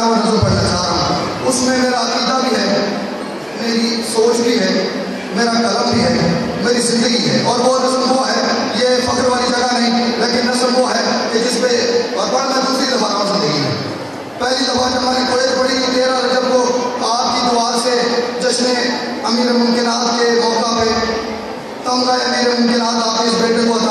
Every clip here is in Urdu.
میں وہ پڑھنا چاہ رہا ہوں، اس میں میرا عقیدہ بھی ہے، میری سوچ بھی ہے، میرا قلم بھی ہے، میری زندگی ہے، اور وہ نظم وہ ہے، یہ فخر والی جگہ نہیں، لیکن نظم وہ ہے کہ جس پہ اور پڑھنا دوسری دفعہ رہا ہوں زندگی میں پہلی دفعہ جب میں ہماری کویت پڑی تیرہ رجب کو آپ کی دعا سے جشن امیر ممکنات کے موقع پہ تمغہ امیر ممکنات آپ کے اس بیٹے کو عطا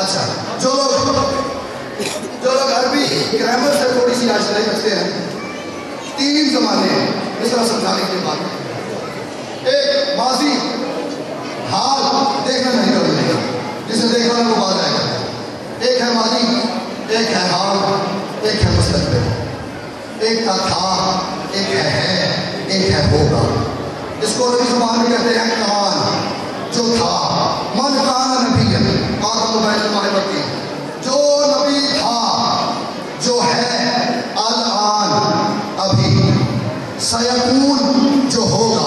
اچھا جو لوگ جو لوگ عربی گرامر سے تھوڑی سی آشنائی رکھتے ہیں، تین زمانے اس طرح سمجھانے کے بعد بات ایک ماضی، حال دیکھنا نہیں کرنے کا جسے دیکھنا ہے وہ بعد آئے گا ایک ہے ماضی، ایک ہے حال، ایک ہے مستقبل۔ ایک کا تھا، ایک ہے ہے، ایک ہے ہوگا۔ اس کو عربی زبان میں کہتے ہیں جو تھا، من کان نبی قاتل بیت جو نبی تھا، جو ہے، الان، ابھی۔ سیکون جو ہوگا۔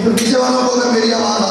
ఇప్పుడు విజయవాడ పోదాం పెరిగేవాడ